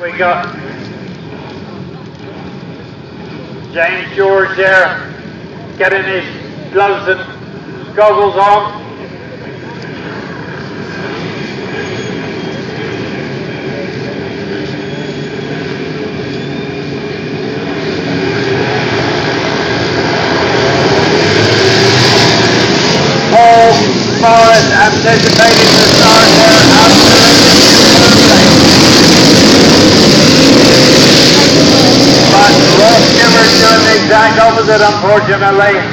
We got James George there getting his gloves and goggles on. Paul Morris anticipating the start there. Absolutely Exact opposite, unfortunately.